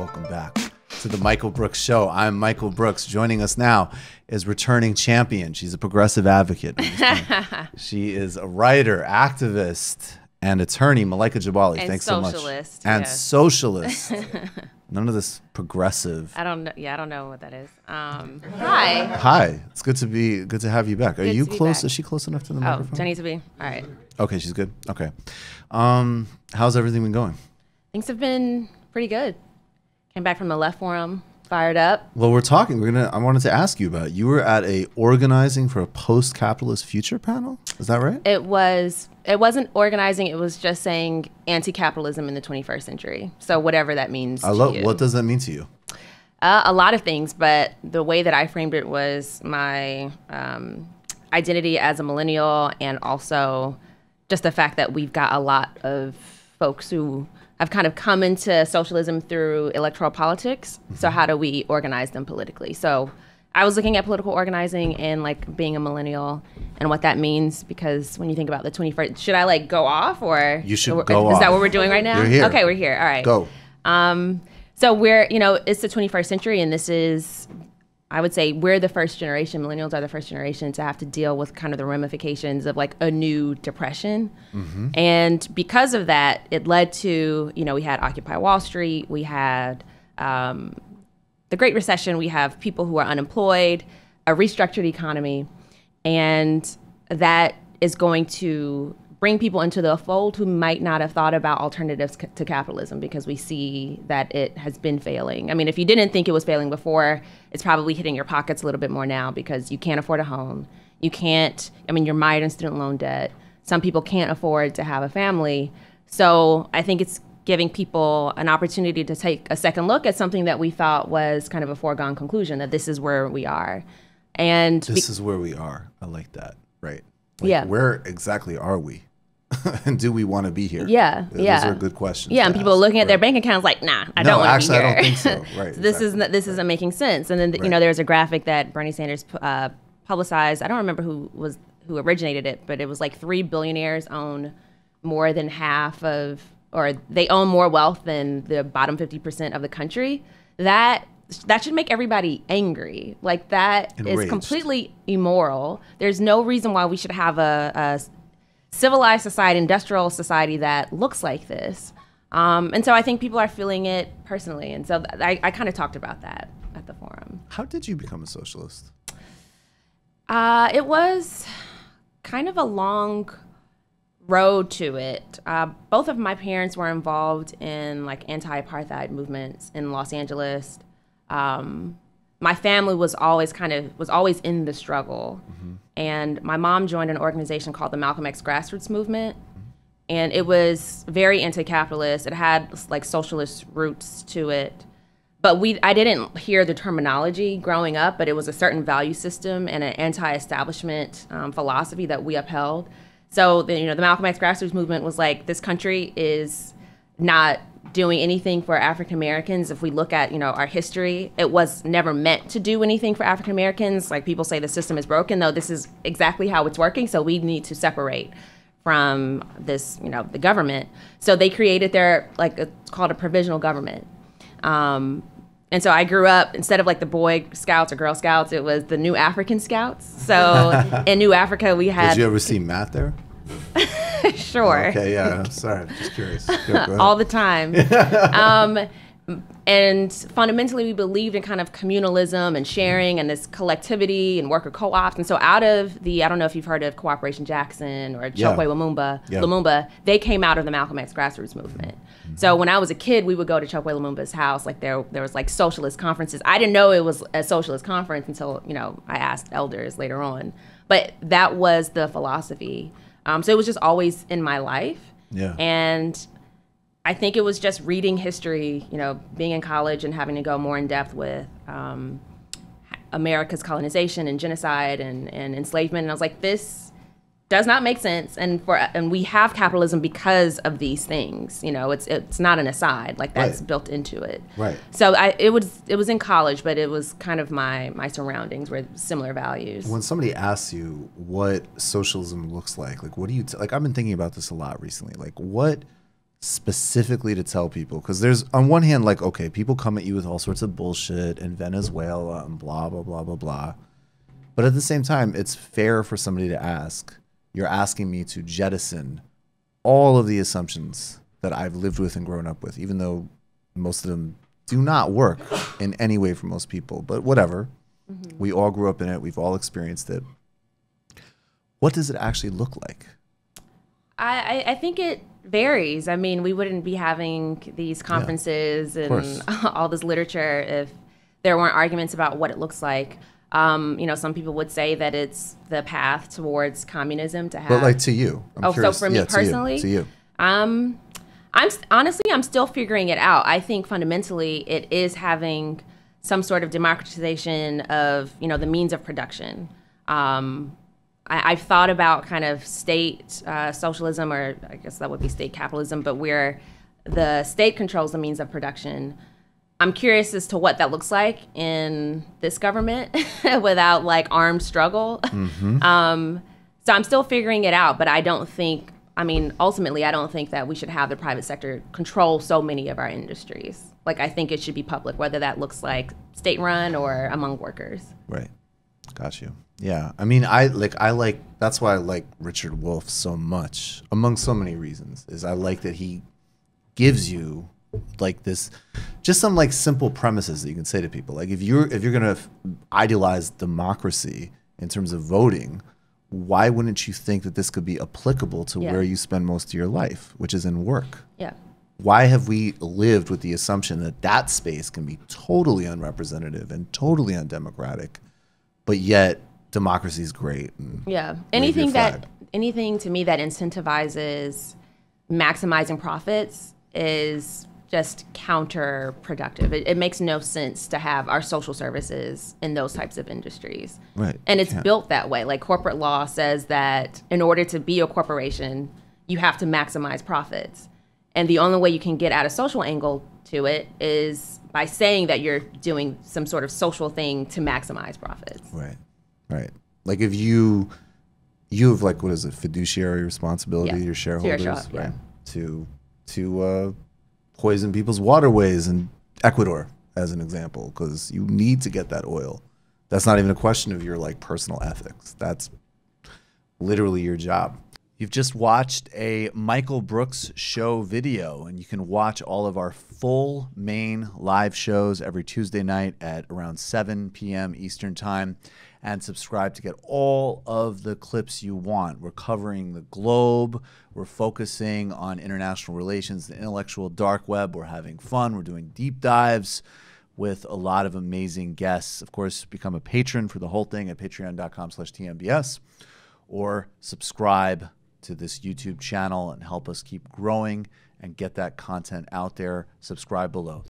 Welcome back to the Michael Brooks Show. I'm Michael Brooks. Joining us now is returning champion. She's a progressive advocate. she is a writer, activist, and attorney, Malaika Jabali. And Thanks so much. socialist, And yes. socialist. None of this progressive. I don't know. Yeah, I don't know what that is. Um, hi. Hi, it's good to be good to have you back. Are Good you close? Is she close enough to the Oh, microphone? need to be? All right. Okay, she's good. Okay. Um, how's everything been going? Things have been pretty good. Came back from the left forum, fired up. Well, we're talking. We're gonna. I wanted to ask you about. it. You were at a organizing for a post-capitalist future panel. Is that right? It was. It wasn't organizing. It was just saying anti-capitalism in the 21st century. So whatever that means. I love. What does that mean to you? Uh, a lot of things, but the way that I framed it was my um, identity as a millennial, and also just the fact that we've got a lot of folks who have kind of come into socialism through electoral politics. So how do we organize them politically? So I was looking at political organizing and like being a millennial and what that means because when you think about the 21st, should I like go off or You should or- go Is that what we're doing right now? You're here. Okay, we're here. All right. Go. Um, so we're, you know, it's the 21st century, and this is, I would say, we're the first generation. Millennials are the first generation to have to deal with kind of the ramifications of like a new depression, and because of that, it led to, you know, we had Occupy Wall Street, we had um, the Great Recession, we have people who are unemployed, a restructured economy, and that is going to bring people into the fold who might not have thought about alternatives c- to capitalism because we see that it has been failing. I mean, if you didn't think it was failing before, it's probably hitting your pockets a little bit more now because you can't afford a home. You can't, I mean, you're mired in student loan debt. Some people can't afford to have a family. So I think it's giving people an opportunity to take a second look at something that we thought was kind of a foregone conclusion that this is where we are. And be- This is where we are. I like that. Right. Like, Yeah. Where exactly are we? and do we want to be here? Yeah, Those yeah. are good questions. Yeah, and people are ask. looking at their bank accounts like, nah, I No, don't want to actually, be I here. don't think so. Right, So this exactly. isn't this isn't making sense. And then you Right. know there's a graphic that Bernie Sanders uh, publicized. I don't remember who was who originated it, but it was like three billionaires own more than half of, or they own more wealth than the bottom fifty percent of the country. That that should make everybody angry. Like that is Enraged. completely immoral. There's no reason why we should have a, a civilized society, industrial society that looks like this. Um, and so I think people are feeling it personally. And so th- I, I kind of talked about that at the forum. How did you become a socialist? Uh, it was kind of a long road to it. Uh, both of my parents were involved in like anti-apartheid movements in Los Angeles. Um, my family was always kind of was always in the struggle, and my mom joined an organization called the Malcolm X Grassroots Movement, and it was very anti-capitalist. It had like socialist roots to it but we I didn't hear the terminology growing up, but it was a certain value system and an anti-establishment um, philosophy that we upheld. So the, you know the Malcolm X grassroots movement was like this country is not doing anything for African Americans. If we look at you know our history, it was never meant to do anything for African Americans. Like people say the system is broken, though this is exactly how it's working. So we need to separate from this you know the government. So they created their like it's called a provisional government. Um, and so I grew up instead of like the Boy Scouts or Girl Scouts, it was the New Afrikan Scouts. So in New Afrika, we had Did you ever see Matt there? sure Okay, yeah. Sorry, just curious. Go- all the time. um, and fundamentally, we believed in kind of communalism and sharing and this collectivity and worker co-ops. And so, out of the, I don't know if you've heard of Cooperation Jackson or Yeah. Chokwe Lumumba, Yeah. Lumumba, they came out of the Malcolm X grassroots movement. So when I was a kid, we would go to Chokwe Lumumba's house. Like there, there was like socialist conferences. I didn't know it was a socialist conference until you know I asked elders later on. But that was the philosophy. Um, so it was just always in my life. Yeah. And I think it was just reading history, you know, being in college and having to go more in depth with um, America's colonization and genocide and, and enslavement. And I was like, this does not make sense. And for and we have capitalism because of these things. You know, it's it's not an aside. Like that's Right. built into it. Right. So I it was it was in college, but it was kind of my my surroundings were similar values. When somebody asks you what socialism looks like, like what do you t- like? I've been thinking about this a lot recently. Like, what specifically to tell people because there's on one hand like okay people come at you with all sorts of bullshit in venezuela and blah blah blah blah blah but at the same time it's fair for somebody to ask you're asking me to jettison all of the assumptions that i've lived with and grown up with even though most of them do not work in any way for most people but whatever mm-hmm. we all grew up in it we've all experienced it what does it actually look like I, I think it varies. I mean, we wouldn't be having these conferences yeah, and all this literature if there weren't arguments about what it looks like. Um, you know, some people would say that it's the path towards communism to have. But like to you, I'm oh, curious. so for me yeah, personally, to you, to you. Um, I'm honestly, I'm still figuring it out. I think fundamentally, it is having some sort of democratization of you know the means of production. Um, I, have thought about kind of state uh, socialism, or I guess that would be state capitalism, but where the state controls the means of production. I'm curious as to what that looks like in this government without like armed struggle. Mm-hmm. Um, so I'm still figuring it out, but I don't think, I mean, ultimately, I don't think that we should have the private sector control so many of our industries. Like, I think it should be public, whether that looks like state run or among workers. Right. Got you. Yeah, I mean, I like I like that's why I like Richard Wolff so much, among so many reasons. Is I like that he gives you like this, just some like simple premises that you can say to people. Like if you're if you're gonna idealize democracy in terms of voting, why wouldn't you think that this could be applicable to yeah. where you spend most of your life, which is in work? Yeah. Why have we lived with the assumption that that space can be totally unrepresentative and totally undemocratic, but yet democracy is great. yeah, anything that anything to me that incentivizes maximizing profits is just counterproductive. It, it, makes no sense to have our social services in those types of industries. Right. And it's built that way. Like corporate law says that in order to be a corporation, you have to maximize profits. And the only way you can get at a social angle to it is by saying that you're doing some sort of social thing to maximize profits. Right. Right. Like if you you have like what is it fiduciary responsibility yeah. your shareholders shop, right yeah. to to uh, poison people's waterways in Ecuador as an example because you need to get that oil. That's not even a question of your like personal ethics. That's literally your job. You've just watched a Michael Brooks show video, and you can watch all of our full main live shows every Tuesday night at around 7 p.m. Eastern Time and subscribe to get all of the clips you want. We're covering the globe. We're focusing on international relations, the intellectual dark web. We're having fun. We're doing deep dives with a lot of amazing guests. Of course, become a patron for the whole thing at patreon.com slash TMBS or subscribe to this YouTube channel and help us keep growing and get that content out there. Subscribe below.